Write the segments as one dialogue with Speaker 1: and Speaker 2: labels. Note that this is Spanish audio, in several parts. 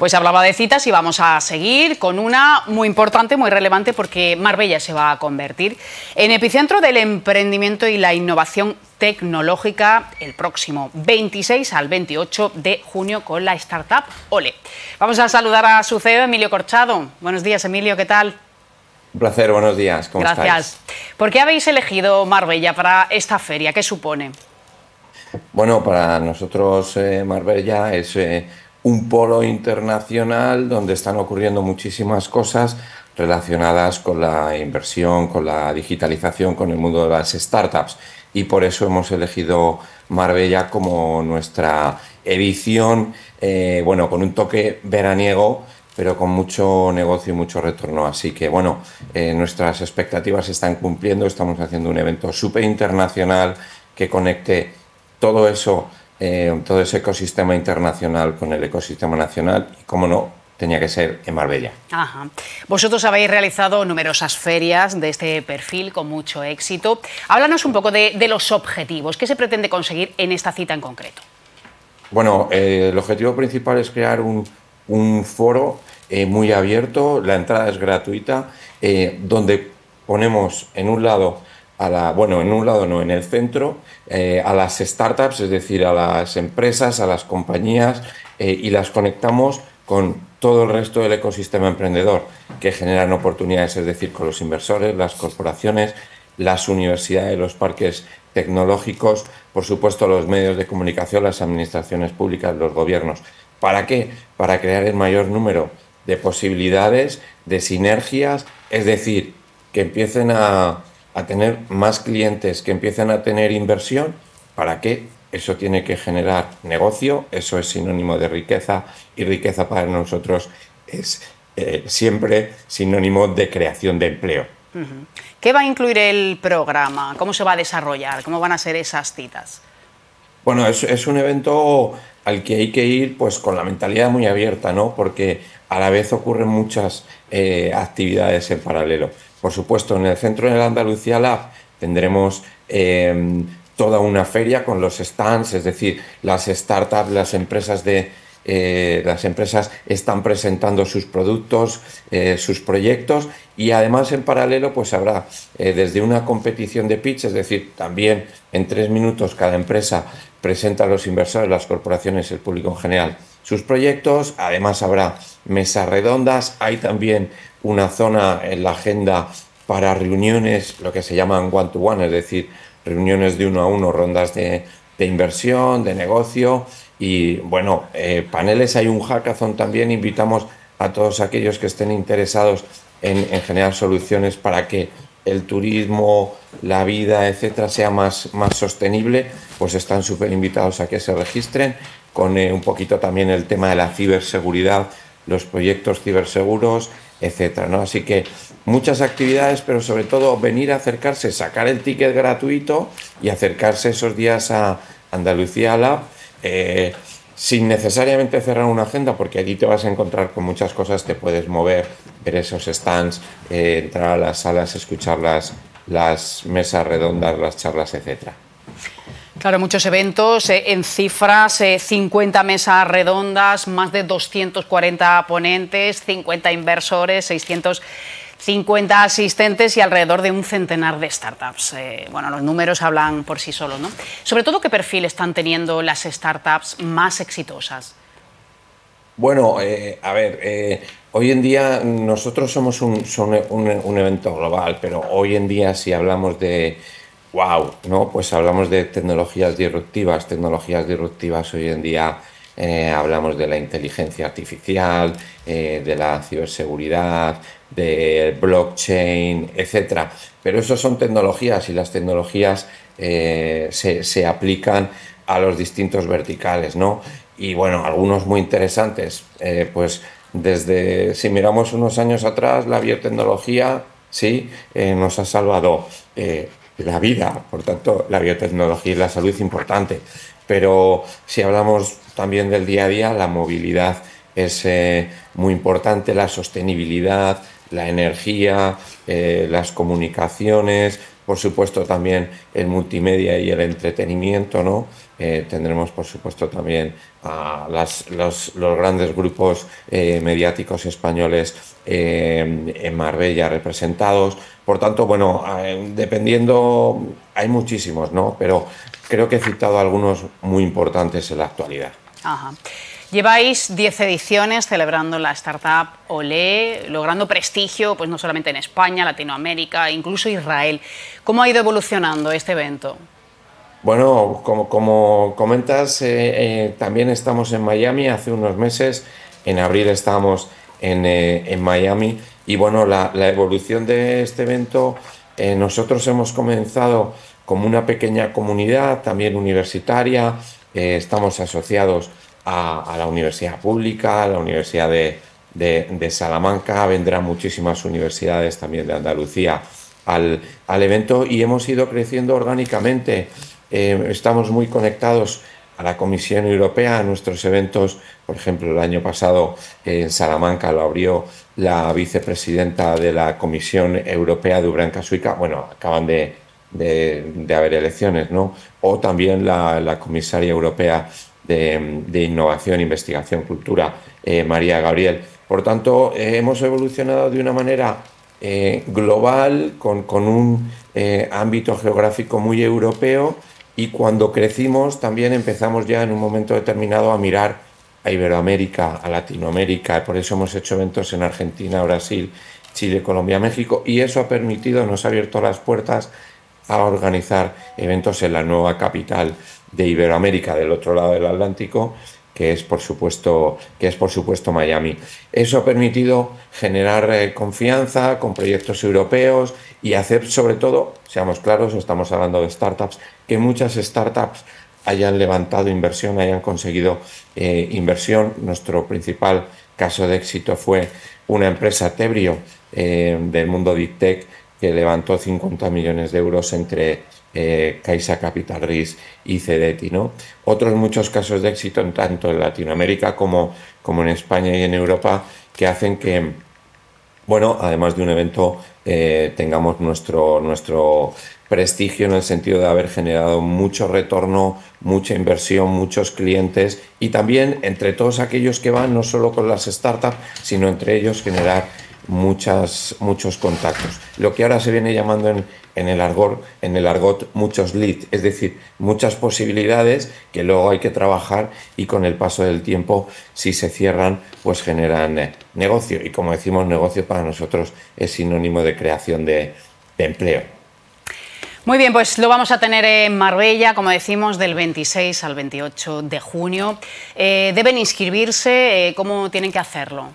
Speaker 1: Pues hablaba de citas y vamos a seguir con una muy importante, muy relevante, porque Marbella se va a convertir en epicentro del emprendimiento y la innovación tecnológica el próximo 26 al 28 de junio con la startup OLE. Vamos a saludar a su CEO, Emilio Corchado. Buenos días, Emilio, ¿qué tal?
Speaker 2: Un placer, buenos días.
Speaker 1: ¿Cómo Gracias. ¿Por qué habéis elegido Marbella para esta feria? ¿Qué supone?
Speaker 2: Bueno, para nosotros eh, Marbella es eh, un polo internacional donde están ocurriendo muchísimas cosas relacionadas con la inversión, con la digitalización, con el mundo de las startups. Y por eso hemos elegido Marbella como nuestra edición, eh, bueno, con un toque veraniego, pero con mucho negocio y mucho retorno. Así que, bueno, eh, nuestras expectativas se están cumpliendo. Estamos haciendo un evento súper internacional que conecte todo eso eh, todo ese ecosistema internacional con el ecosistema nacional y, como no, tenía que ser en Marbella.
Speaker 1: Ajá. Vosotros habéis realizado numerosas ferias de este perfil con mucho éxito. Háblanos un poco de, los objetivos. ¿Qué se pretende conseguir en esta cita en concreto?
Speaker 2: Bueno, eh, el objetivo principal es crear un, foro eh, muy abierto, la entrada es gratuita, donde ponemos en un lado bueno, en un lado no, en el centro, eh, a las startups, es decir, a las empresas, a las compañías, eh, y las conectamos con todo el resto del ecosistema emprendedor, que generan oportunidades, es decir, con los inversores, las corporaciones, las universidades, los parques tecnológicos, por supuesto los medios de comunicación, las administraciones públicas, los gobiernos. ¿Para qué? Para crear el mayor número de posibilidades, de sinergias, es decir, que empiecen a, a tener más clientes que empiecen a tener inversión, ¿para qué? Eso tiene que generar negocio, eso es sinónimo de riqueza y riqueza para nosotros es eh, siempre sinónimo de creación de empleo.
Speaker 1: ¿Qué va a incluir el programa? ¿Cómo se va a desarrollar? ¿Cómo van a ser esas citas?
Speaker 2: Bueno, es, un evento al que hay que ir pues con la mentalidad muy abierta, ¿no? Porque a la vez ocurren muchas eh, actividades en paralelo. Por supuesto, en el centro de la Andalucía Lab tendremos em, toda una feria con los stands, es decir, las startups, las empresas de, eh, las empresas están presentando sus productos, eh, sus proyectos y además en paralelo pues habrá desde una competición de pitch, es decir, también en tres minutos cada empresa presenta a los inversores, las corporaciones, el público en general sus proyectos, además habrá mesas redondas, hay también una zona en la agenda para reuniones, lo que se llaman one-to-one, es decir, reuniones de uno a uno, rondas de, inversión, de negocio. Y bueno, eh, paneles, hay un hackathon también, invitamos a todos aquellos que estén interesados en, generar soluciones para que el turismo, la vida, etcétera, sea más, más sostenible, pues están súper invitados a que se registren con eh, un poquito también el tema de la ciberseguridad, los proyectos ciberseguros, etcétera, ¿no? Así que muchas actividades, pero sobre todo venir a acercarse, sacar el ticket gratuito y acercarse esos días a Andalucía Lab. Eh, sin necesariamente cerrar una agenda, porque allí te vas a encontrar con muchas cosas, te puedes mover, ver esos stands, eh, entrar a las salas, escuchar las, las mesas redondas, las charlas, etcétera.
Speaker 1: Claro, muchos eventos, eh, en cifras, 50 eh, mesas redondas, más de 240 ponentes, 50 inversores, 650 asistentes y alrededor de un centenar de startups. Eh, bueno, los números hablan por sí solos, ¿no? Sobre todo, ¿qué perfil están teniendo las startups más exitosas?
Speaker 2: Bueno, a ver, hoy en día nosotros somos un evento global, pero hoy en día si hablamos de wow, ¿no? Pues hablamos de tecnologías disruptivas, tecnologías disruptivas hoy en día eh, hablamos de la inteligencia artificial, eh, de la ciberseguridad, de blockchain, etcétera. Pero eso son tecnologías y las tecnologías eh, se, se, aplican a los distintos verticales, ¿no? Y bueno, algunos muy interesantes, pues desde, si miramos unos años atrás, la biotecnología, sí, nos ha salvado la vida, por tanto la biotecnología y la salud es importante. Pero si hablamos también del día a día, la movilidad es eh, muy importante, la sostenibilidad, la energía, eh, las comunicaciones, por supuesto también el multimedia y el entretenimiento, ¿no? Eh, tendremos por supuesto también a los, grandes grupos eh, mediáticos españoles en Marbella representados. Por tanto, bueno, dependiendo, hay muchísimos, ¿no? Pero creo que he citado algunos muy importantes en la actualidad.
Speaker 1: Ajá. Lleváis 10 ediciones celebrando la startup Olé, logrando prestigio pues no solamente en España, Latinoamérica, incluso Israel. ¿Cómo ha ido evolucionando este evento?
Speaker 2: Bueno, como, comentas, eh, eh, también estamos en Miami hace unos meses. En abril estábamos en, eh, en Miami y bueno, la, evolución de este evento, nosotros hemos comenzado como una pequeña comunidad, también universitaria, estamos asociados a, la universidad pública, a la Universidad de, Salamanca, vendrán muchísimas universidades también de Andalucía al, evento y hemos ido creciendo orgánicamente. Eh, estamos muy conectados a la Comisión Europea, a nuestros eventos. Por ejemplo, el año pasado en Salamanca lo abrió la vicepresidenta de la Comisión Europea, Dubranka Suica. Bueno, acaban de, haber elecciones, ¿no? O también la comisaria europea de, innovación, investigación, cultura, eh, María Gabriel. Por tanto, eh, hemos evolucionado de una manera eh, global, con, un ámbito geográfico muy europeo y cuando crecimos también empezamos ya en un momento determinado a mirar a Iberoamérica, a Latinoamérica, por eso hemos hecho eventos en Argentina, Brasil, Chile, Colombia, México y eso ha permitido, nos ha abierto las puertas a organizar eventos en la nueva capital de Iberoamérica del otro lado del Atlántico, que es por supuesto, que es por supuesto Miami. Eso ha permitido generar eh, confianza con proyectos europeos y hacer sobre todo, seamos claros, estamos hablando de startups, que muchas startups hayan levantado inversión, hayan conseguido eh, inversión. Nuestro principal caso de éxito fue una empresa Tebrio eh, del mundo Big Tech que levantó 50 millones de euros entre eh, Caixa Capital Risk y Cedeti. Otros muchos casos de éxito, tanto en Latinoamérica como, como en España y en Europa, que hacen que, bueno, además de un evento, eh, tengamos nuestro, nuestro prestigio en el sentido de haber generado mucho retorno, mucha inversión, muchos clientes y también entre todos aquellos que van, no solo con las startups, sino entre ellos generar muchas, muchos contactos. Lo que ahora se viene llamando en, en el argot, en el argot muchos leads, es decir, muchas posibilidades que luego hay que trabajar y con el paso del tiempo, si se cierran, pues generan eh, negocio. Y como decimos, negocio para nosotros es sinónimo de creación de, empleo.
Speaker 1: Muy bien, pues lo vamos a tener en Marbella, como decimos, del 26 al 28 de junio. Eh, ¿Deben inscribirse? Eh, ¿Cómo tienen que hacerlo?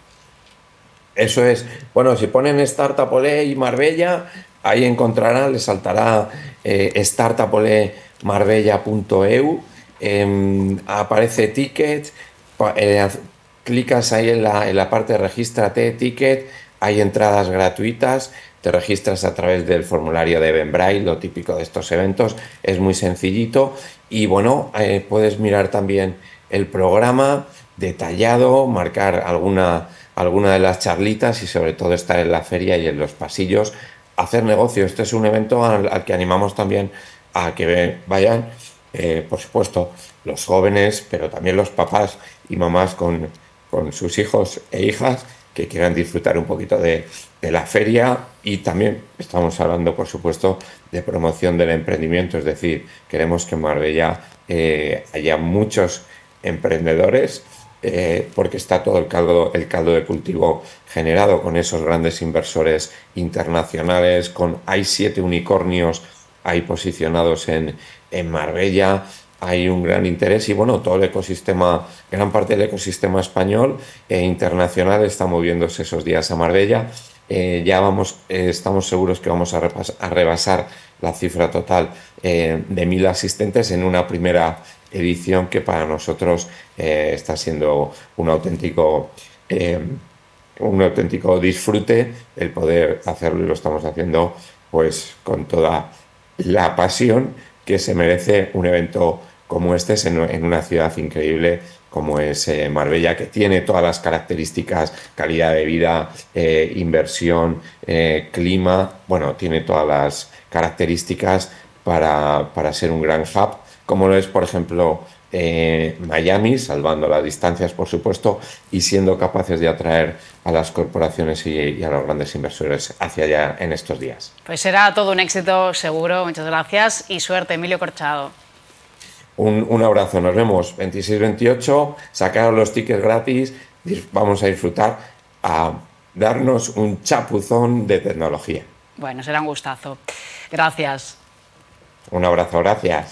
Speaker 2: Eso es. Bueno, si ponen Startup Olé y Marbella, Ahí encontrarán, les saltará eh, startupole.marbella.eu, em, aparece ticket, eh, clicas ahí en la, en la parte de regístrate ticket, hay entradas gratuitas, te registras a través del formulario de Eventbrite, lo típico de estos eventos, es muy sencillito y bueno, eh, puedes mirar también el programa detallado, marcar alguna, alguna de las charlitas y sobre todo estar en la feria y en los pasillos hacer negocio. Este es un evento al, que animamos también a que vayan, eh, por supuesto, los jóvenes, pero también los papás y mamás con, con sus hijos e hijas que quieran disfrutar un poquito de, la feria y también estamos hablando, por supuesto, de promoción del emprendimiento, es decir, queremos que en Marbella eh, haya muchos emprendedores eh, porque está todo el caldo, el caldo de cultivo generado con esos grandes inversores internacionales, con hay siete unicornios ahí posicionados en, en Marbella, hay un gran interés y bueno, todo el ecosistema, gran parte del ecosistema español e internacional está moviéndose esos días a Marbella. Eh, ya vamos, eh, estamos seguros que vamos a, a rebasar la cifra total de mil asistentes en una primera edición que para nosotros eh, está siendo un auténtico, eh, un auténtico disfrute el poder hacerlo y lo estamos haciendo pues con toda la pasión que se merece un evento como este en, una ciudad increíble como es eh, Marbella, que tiene todas las características, calidad de vida, inversión, clima, bueno, tiene todas las características para, para ser un gran hub, como lo es, por ejemplo, eh, Miami, salvando las distancias, por supuesto, y siendo capaces de atraer a las corporaciones y, a los grandes inversores hacia allá en estos días.
Speaker 1: Pues será todo un éxito seguro. Muchas gracias y suerte, Emilio Corchado.
Speaker 2: Un, un abrazo, nos vemos 26-28, sacaros los tickets gratis, vamos a disfrutar, a darnos un chapuzón de tecnología.
Speaker 1: Bueno, será un gustazo. Gracias.
Speaker 2: Un abrazo, gracias.